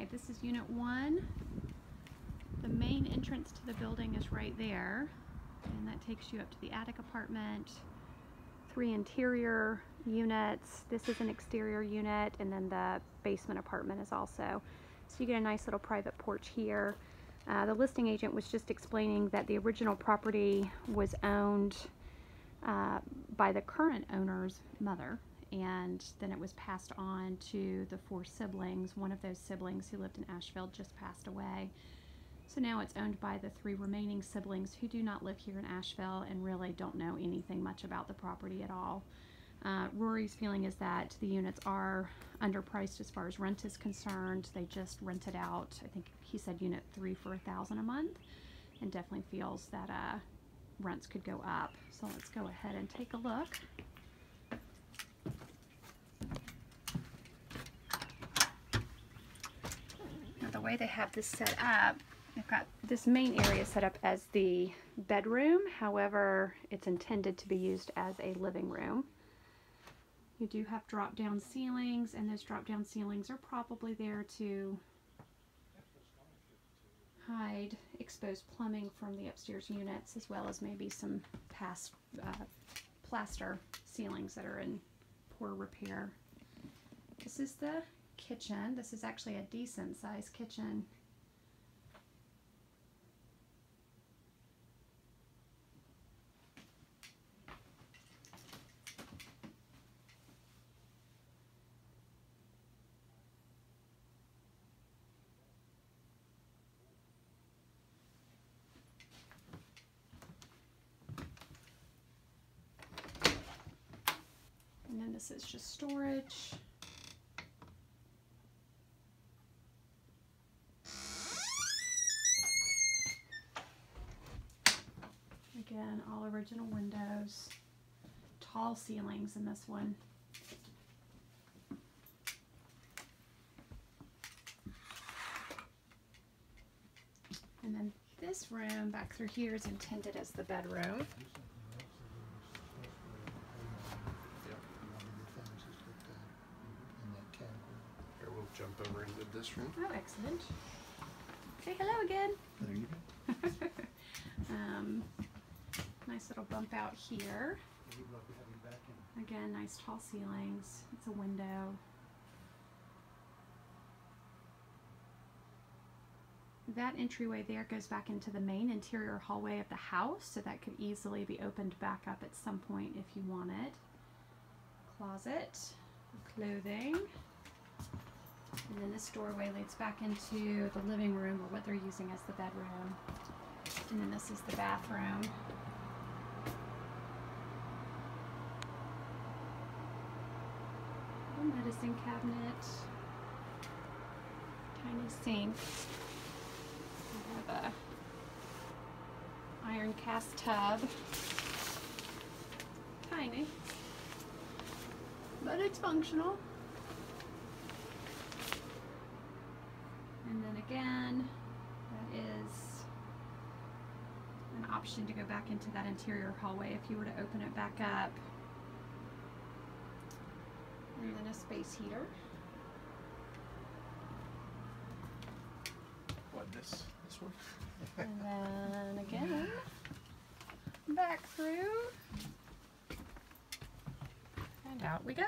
Okay, this is unit one. The main entrance to the building is right there, and that takes you up to the attic apartment. Three interior units. This is an exterior unit, and then the basement apartment is also. So you get a nice little private porch here. Uh, the listing agent was just explaining that the original property was owned uh, by the current owner's mother, and then it was passed on to the four siblings. One of those siblings who lived in Asheville just passed away. So now it's owned by the three remaining siblings who do not live here in Asheville and really don't know anything much about the property at all. Uh, Rory's feeling is that the units are underpriced as far as rent is concerned. They just rented out, I think he said unit three for a thousand a month, and definitely feels that uh, rents could go up. So let's go ahead and take a look. Way they have this set up, they've got this main area set up as the bedroom. However, it's intended to be used as a living room. You do have drop down ceilings and those drop down ceilings are probably there to hide exposed plumbing from the upstairs units as well as maybe some past uh, plaster ceilings that are in poor repair. This is the kitchen. This is actually a decent sized kitchen. And then this is just storage. Again, all original windows. Tall ceilings in this one. And then this room back through here is intended as the bedroom. Here, we'll jump over into this room. Oh, excellent. Say hello again. There you go. um, nice little bump out here. Again, nice tall ceilings. It's a window. That entryway there goes back into the main interior hallway of the house, so that could easily be opened back up at some point if you wanted. Closet, clothing. And then this doorway leads back into the living room or what they're using as the bedroom. And then this is the bathroom. A medicine cabinet. Tiny sink. We have a iron cast tub. Tiny. But it's functional. And then again, that is an option to go back into that interior hallway if you were to open it back up. And then a space heater. What, this, this one? And then again, back through. And out we go.